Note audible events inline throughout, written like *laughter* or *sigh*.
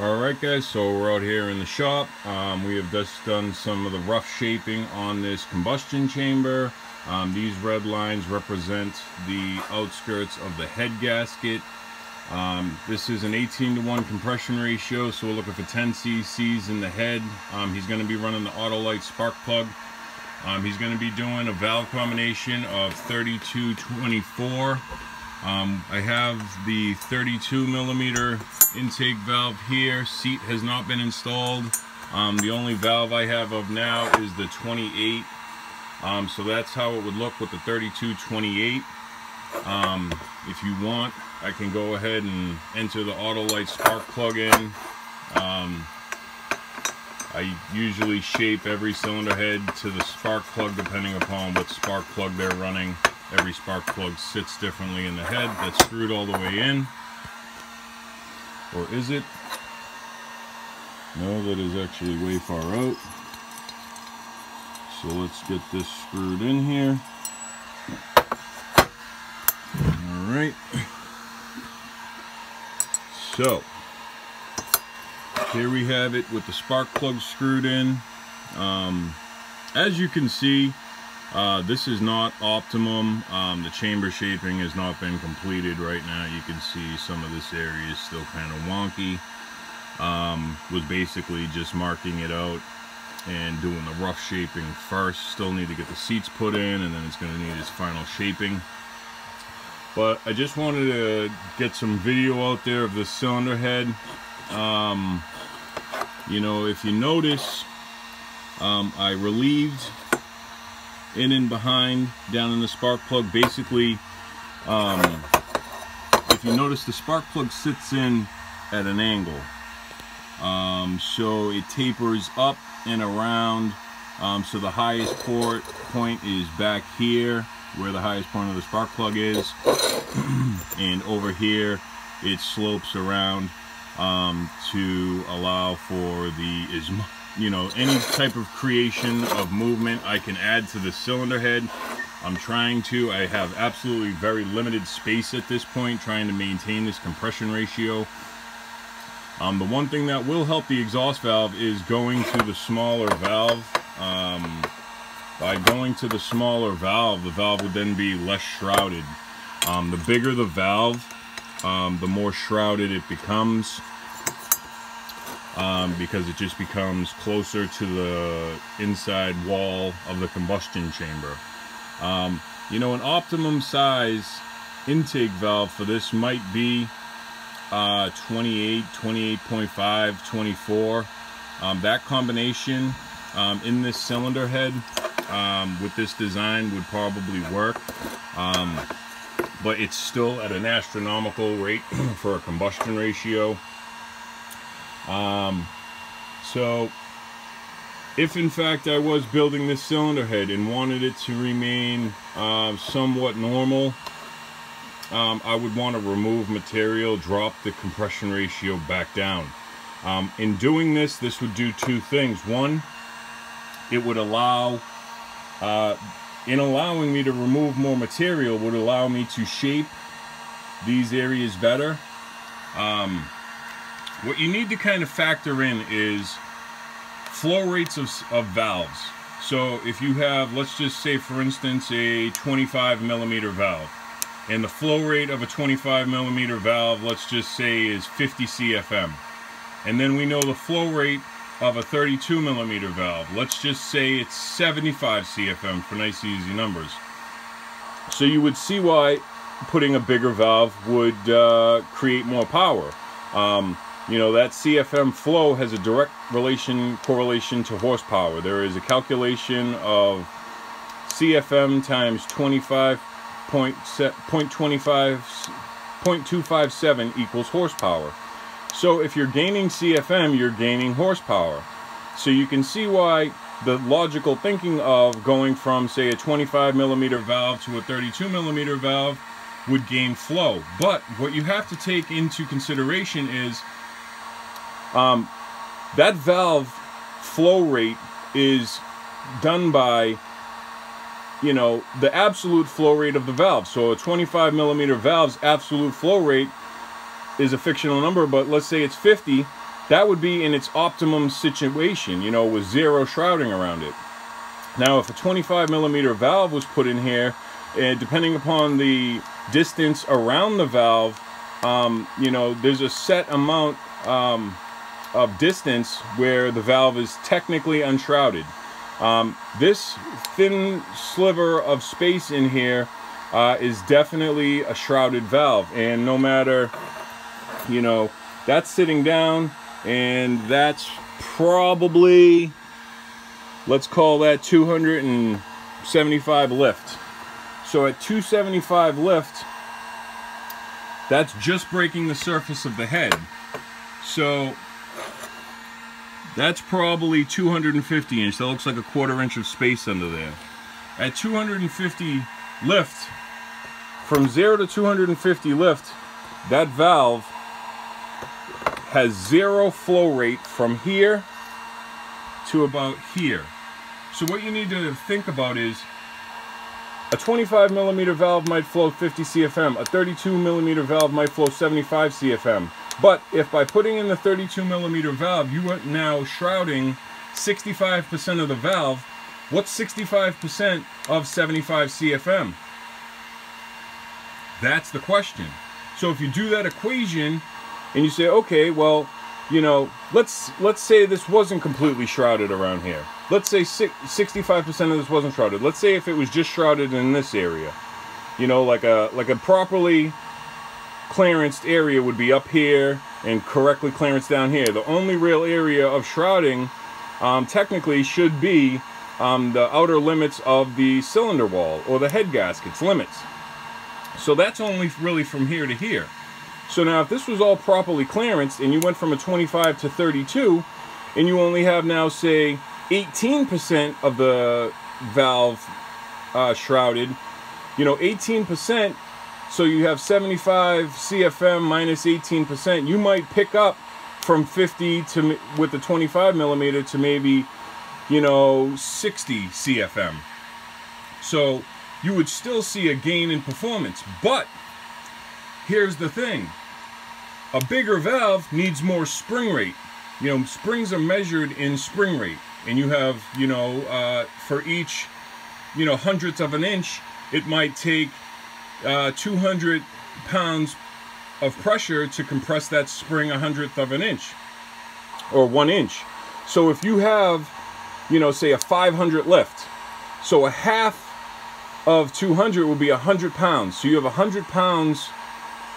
Alright guys, so we're out here in the shop. Um, we have just done some of the rough shaping on this combustion chamber. Um, these red lines represent the outskirts of the head gasket. Um, this is an 18 to 1 compression ratio, so we're looking for 10 cc's in the head. Um, he's going to be running the Autolite spark plug. Um, he's going to be doing a valve combination of 3224. Um, I have the 32 millimeter intake valve here. Seat has not been installed. Um, the only valve I have of now is the 28. Um, so that's how it would look with the 3228. Um, if you want, I can go ahead and enter the Autolite spark plug in. Um, I usually shape every cylinder head to the spark plug depending upon what spark plug they're running. Every spark plug sits differently in the head. That's screwed all the way in. Or is it? No, that is actually way far out. So let's get this screwed in here. Alright. So, here we have it with the spark plug screwed in. Um, as you can see, uh, this is not optimum. Um, the chamber shaping has not been completed right now. You can see some of this area is still kind of wonky. Um, was basically just marking it out and doing the rough shaping first. Still need to get the seats put in and then it's going to need its final shaping. But I just wanted to get some video out there of the cylinder head. Um, you know, if you notice, um, I relieved in and behind down in the spark plug. Basically um, if you notice the spark plug sits in at an angle. Um, so it tapers up and around. Um, so the highest port point is back here where the highest point of the spark plug is. *clears throat* And over here it slopes around um, to allow for the is you know, any type of creation of movement I can add to the cylinder head. I'm trying to. I have absolutely very limited space at this point, trying to maintain this compression ratio. Um, the one thing that will help the exhaust valve is going to the smaller valve. Um, by going to the smaller valve, the valve would then be less shrouded. Um, the bigger the valve, um, the more shrouded it becomes um, because it just becomes closer to the inside wall of the combustion chamber. Um, you know, an optimum size intake valve for this might be uh, 28, 28.5, 24. Um, that combination um, in this cylinder head um, with this design would probably work. Um, but it's still at an astronomical rate *clears throat* for a combustion ratio. Um, so, if in fact I was building this cylinder head and wanted it to remain uh, somewhat normal, um, I would want to remove material, drop the compression ratio back down. Um, in doing this, this would do two things. One, it would allow, uh, in allowing me to remove more material, would allow me to shape these areas better. Um, what you need to kind of factor in is flow rates of, of valves. So if you have, let's just say for instance, a 25 millimeter valve, and the flow rate of a 25 millimeter valve, let's just say is 50 CFM. And then we know the flow rate of a 32 millimeter valve. Let's just say it's 75 CFM for nice easy numbers. So you would see why putting a bigger valve would uh, create more power. Um, you know that CFM flow has a direct relation correlation to horsepower. There is a calculation of CFM times 25.25 equals horsepower. So if you're gaining CFM, you're gaining horsepower. So you can see why the logical thinking of going from say a 25 millimeter valve to a 32 millimeter valve would gain flow. But what you have to take into consideration is um, that valve flow rate is done by, you know, the absolute flow rate of the valve. So a 25 millimeter valve's absolute flow rate is a fictional number, but let's say it's 50. that would be in its optimum situation, you know, with zero shrouding around it. Now, if a 25 millimeter valve was put in here, and depending upon the distance around the valve, um, you know, there's a set amount um, of distance where the valve is technically unshrouded. Um, this thin sliver of space in here uh, is definitely a shrouded valve. And no matter, you know, that's sitting down, and that's probably let's call that 275 lift so at 275 lift that's just breaking the surface of the head so that's probably 250 inch that looks like a quarter inch of space under there at 250 lift from 0 to 250 lift that valve has zero flow rate from here to about here. So what you need to think about is a 25 millimeter valve might flow 50 CFM. A 32 millimeter valve might flow 75 CFM. But if by putting in the 32 millimeter valve, you are now shrouding 65% of the valve, what's 65% of 75 CFM? That's the question. So if you do that equation, and you say, okay, well, you know, let's let's say this wasn't completely shrouded around here. Let's say 65% of this wasn't shrouded. Let's say if it was just shrouded in this area. You know, like a like a properly clearanced area would be up here and correctly clearance down here. The only real area of shrouding um, technically should be um, the outer limits of the cylinder wall or the head gaskets limits. So that's only really from here to here. So now if this was all properly clearanced and you went from a 25 to 32 and you only have now say 18% of the valve uh, shrouded, you know 18% so you have 75 CFM minus 18%, you might pick up from 50 to with the 25 millimeter to maybe you know 60 CFM. So you would still see a gain in performance, but here's the thing a bigger valve needs more spring rate. You know, springs are measured in spring rate. And you have, you know, uh, for each, you know, hundredth of an inch, it might take uh, 200 pounds of pressure to compress that spring a hundredth of an inch or one inch. So if you have, you know, say a 500 lift, so a half of 200 will be 100 pounds. So you have 100 pounds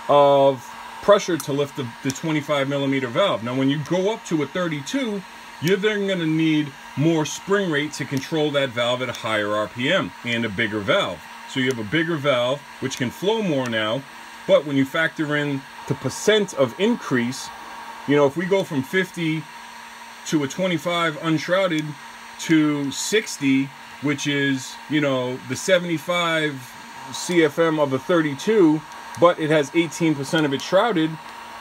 of pressure to lift the, the 25 millimeter valve. Now when you go up to a 32, you're then going to need more spring rate to control that valve at a higher RPM and a bigger valve. So you have a bigger valve, which can flow more now, but when you factor in the percent of increase, you know, if we go from 50 to a 25 unshrouded to 60, which is, you know, the 75 CFM of a 32, but it has 18% of it shrouded.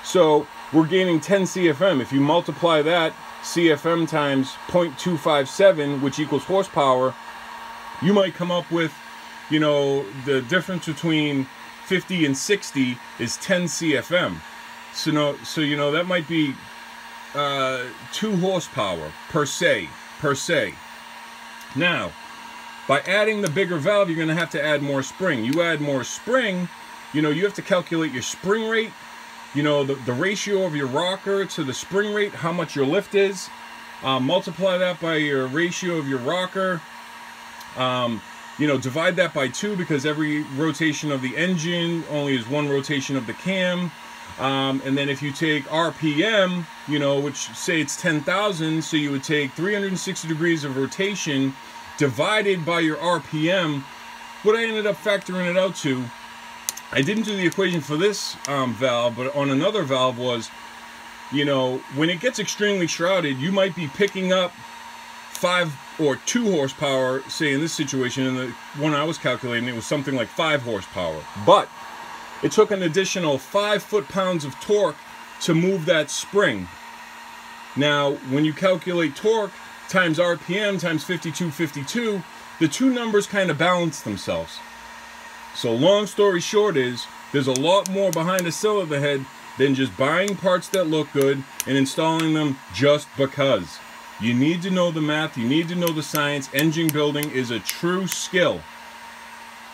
So we're gaining 10 CFM. If you multiply that CFM times 0.257, which equals horsepower, you might come up with, you know, the difference between 50 and 60 is 10 CFM. So no, so you know that might be uh, two horsepower per se, per se. Now, by adding the bigger valve, you're going to have to add more spring. You add more spring, you know, you have to calculate your spring rate, you know, the, the ratio of your rocker to the spring rate, how much your lift is. Uh, multiply that by your ratio of your rocker. Um, you know, divide that by two because every rotation of the engine only is one rotation of the cam. Um, and then if you take RPM, you know, which say it's 10,000, so you would take 360 degrees of rotation divided by your RPM. What I ended up factoring it out to I didn't do the equation for this um, valve, but on another valve was, you know, when it gets extremely shrouded, you might be picking up five or two horsepower, say in this situation, in the one I was calculating, it was something like five horsepower. But it took an additional five foot-pounds of torque to move that spring. Now, when you calculate torque times RPM times 5252, the two numbers kind of balance themselves. So long story short is, there's a lot more behind the cylinder head than just buying parts that look good and installing them just because. You need to know the math, you need to know the science. Engine building is a true skill.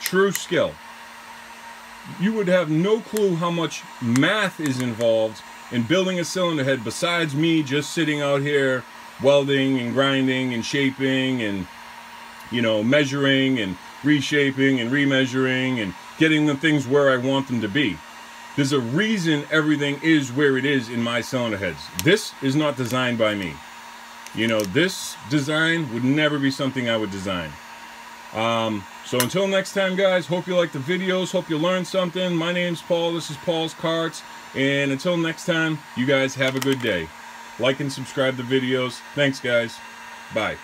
True skill. You would have no clue how much math is involved in building a cylinder head besides me just sitting out here welding and grinding and shaping and you know measuring and reshaping and remeasuring and getting the things where I want them to be. There's a reason everything is where it is in my cylinder heads. This is not designed by me. You know, this design would never be something I would design. Um, so until next time, guys, hope you like the videos. Hope you learned something. My name's Paul. This is Paul's Karts. And until next time, you guys have a good day. Like and subscribe the videos. Thanks, guys. Bye.